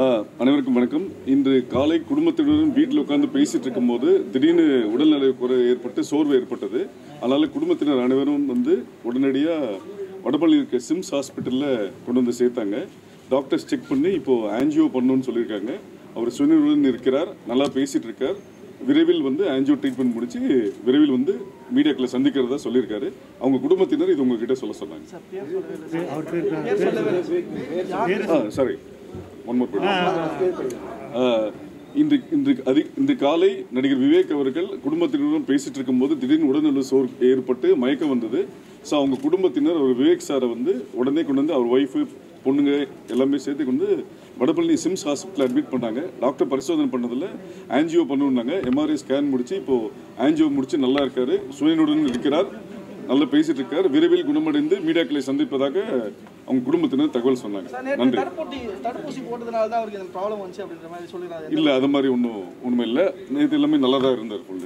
அனைவருக்கும் வணக்கம். இன்று காலை குடும்பத்தினருடன் வீட்டில் உட்கார்ந்து பேசிட்டு இருக்கும்போது திடீர்னு உடல்நல குறை ஏற்பட்டு சோர்வு ஏற்பட்டது. அதனால குடும்பத்தினர் அனைவரும் வந்து உடனடியாக வடபள்ளி இருக்க சிம்ஸ் ஹாஸ்பிட்டலில் கொண்டு வந்து சேர்த்தாங்க. டாக்டர்ஸ் செக் பண்ணி இப்போ ஆன்ஜியோ பண்ணணும்னு சொல்லியிருக்காங்க. அவர் சுயநிறுவன் இருக்கிறார் நல்லா பேசிட்டு இருக்கார். விரைவில் வந்து ஆன்ஜியோ ட்ரீட்மெண்ட் முடிச்சு விரைவில் வந்து மீடியாக்களை சந்திக்கிறதா சொல்லியிருக்காரு. அவங்க குடும்பத்தினர் இது உங்ககிட்ட சொல்ல சொன்னாங்க. ஆ சாரி ஒன் மோர் இன்று இன்று அதி இன்று காலை நடிகர் விவேக் அவர்கள் குடும்பத்தினருடன் பேசிட்டு இருக்கும்போது திடீர்னு உடல்நல சோர் ஏற்பட்டு மயக்கம் வந்தது. ஸோ அவங்க குடும்பத்தினர் அவர் விவேக் சாரை வந்து உடனே கொண்டு வந்து அவர் ஒய்ஃபு பொண்ணுங்க எல்லாமே சேர்த்து கொண்டு வடபழனி சிம்ஸ் ஹாஸ்பிட்டல் அட்மிட் பண்ணாங்க. டாக்டர் பரிசோதனை பண்ணதில் ஆன்ஜியோ பண்ணணுன்னாங்க எம்ஆர்ஐ ஸ்கேன் முடிச்சு இப்போ ஆன்ஜியோ முடிச்சு நல்லா இருக்காரு. சுயனுடன் இருக்கிறார். நல்லா பேசிட்டு இருக்கார். விரைவில் குணமடைந்து மீடியாக்களை சந்திப்பதாக அவங்க குடும்பத்தினர் தகவல் சொன்னாங்க. நன்றி. தடுப்பூசி போட்டதுனால தான் அவருக்கு ப்ராப்ளம் வந்துச்சு அப்படின்ற மாதிரி சொல்லிடுறாரு இல்ல அது மாதிரி ஒன்றும் உண்மை இல்லை. நேற்று எல்லாமே நல்லா தான் இருந்தார் ஃபுல்